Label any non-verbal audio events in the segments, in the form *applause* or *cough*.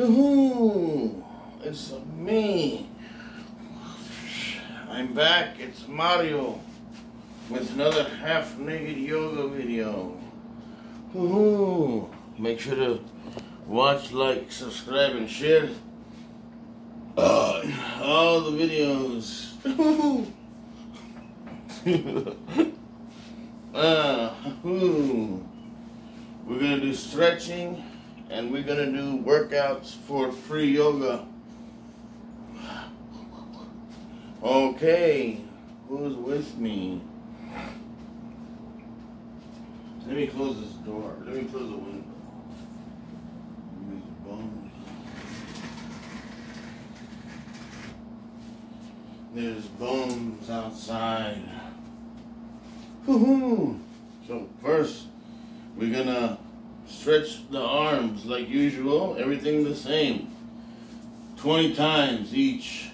Ooh, it's me. I'm back. It's Mario with another half naked yoga video. Make sure to watch, like, subscribe, and share uh, *clears throat* all the videos. *laughs* uh. We're gonna do stretching and we're gonna do workouts for free yoga. Okay, who's with me? Let me close this door. Let me close the window. There's bones outside. Woohoo! So first, we're gonna stretch the arms like usual. Everything the same. 20 times each.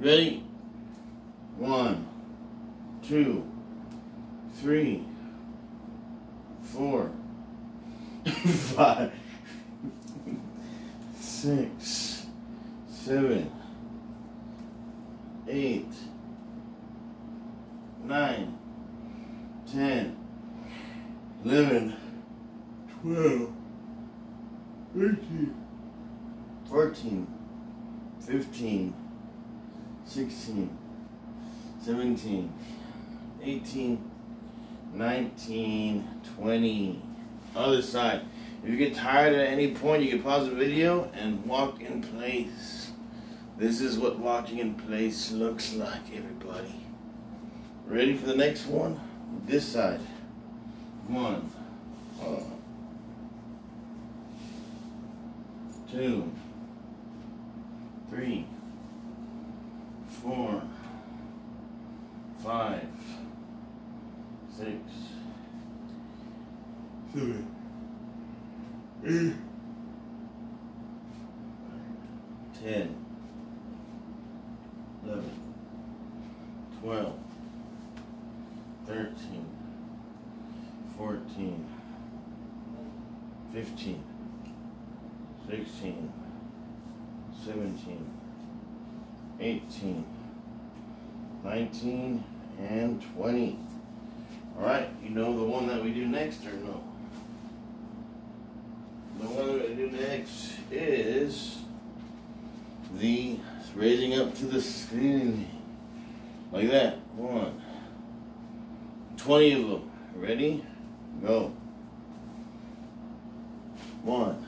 Ready? One, two, three, four, *laughs* five, six, seven, eight, nine, ten, eleven, twelve, thirteen, fourteen, fifteen, sixteen. 17, 18, 19, 20. Other side. If you get tired at any point, you can pause the video and walk in place. This is what walking in place looks like, everybody. Ready for the next one? This side. One. Uh, two. Three. Four. Five, six, seven, eight, ten, eleven, twelve, thirteen, fourteen, fifteen, sixteen, seventeen, eighteen. 19 and 20. All right, you know the one that we do next or no? The one that we do next is the raising up to the ceiling. Like that. One. 20 of them. Ready? Go. One.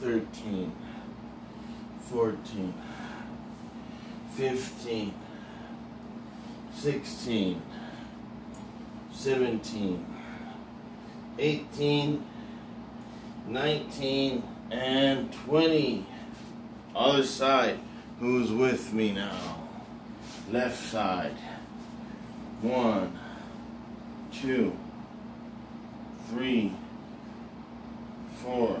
13, 14, 15, 16, 17, 18, 19, and 20. Other side. Who's with me now? Left side. One, two, three, four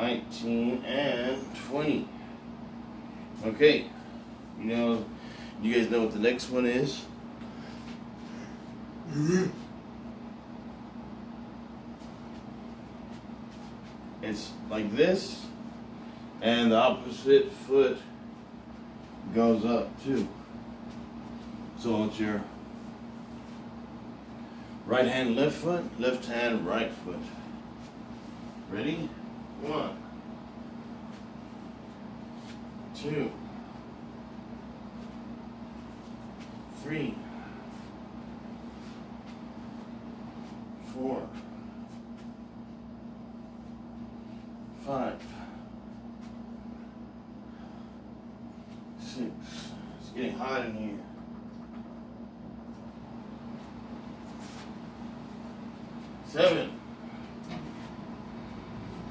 19, and 20. Okay, you know, you guys know what the next one is? It's like this, and the opposite foot goes up too. So it's your Right hand, left foot, left hand, right foot. Ready? One, two, three, four, five, six. It's getting hot in here. Seven,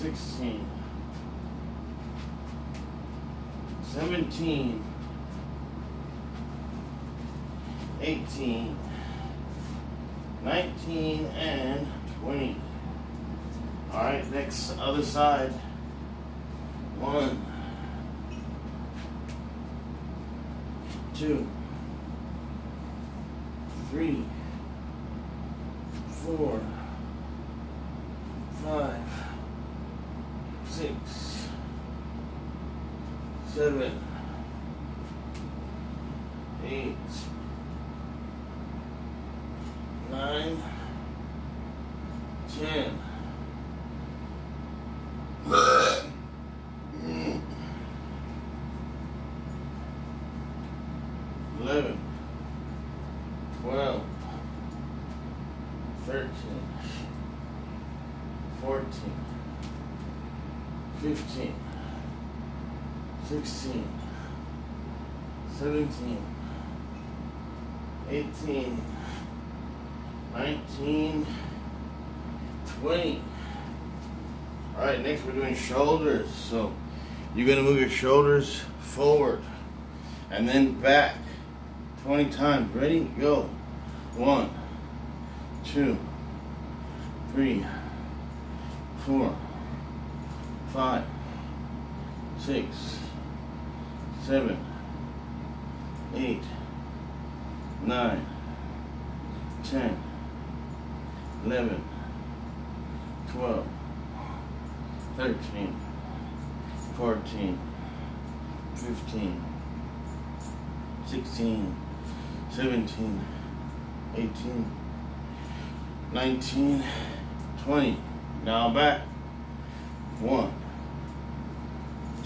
sixteen, seventeen, eighteen, nineteen, and twenty. All right, next other side. One, two, three, four, five, six, seven, eight, nine, ten. Eleven, 15, 16, 17, 18, 19, 20. All right, next we're doing shoulders. So you're gonna move your shoulders forward and then back 20 times. Ready? Go. One, two, three, four five, six, seven, eight, nine, ten, eleven, twelve. 13, 14, 15, 16, 17, 18, 19, 20. Now back. One,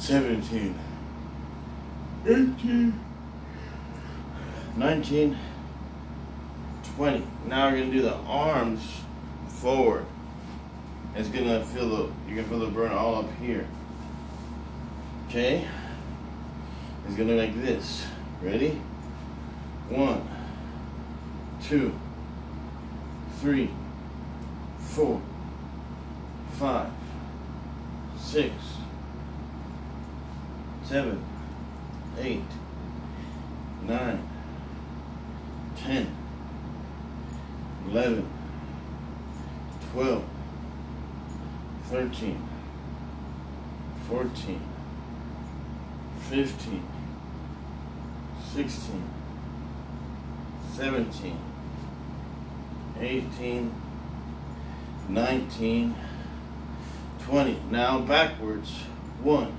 seventeen, eighteen, nineteen, twenty. Now we're gonna do the arms forward. It's gonna feel the you're gonna feel the burn all up here. Okay? It's gonna look like this. Ready? One, two, three, four, five, six, seven, eight, nine, ten, eleven, twelve. 13, 14, 15, 16, 17, 18, 19, 20. Now backwards. One,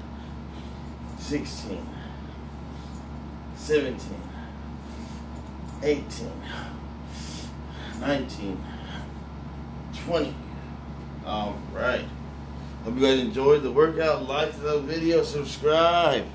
16, 17, 18, 19, 20. All right. Hope you guys enjoyed the workout. Like the video, subscribe.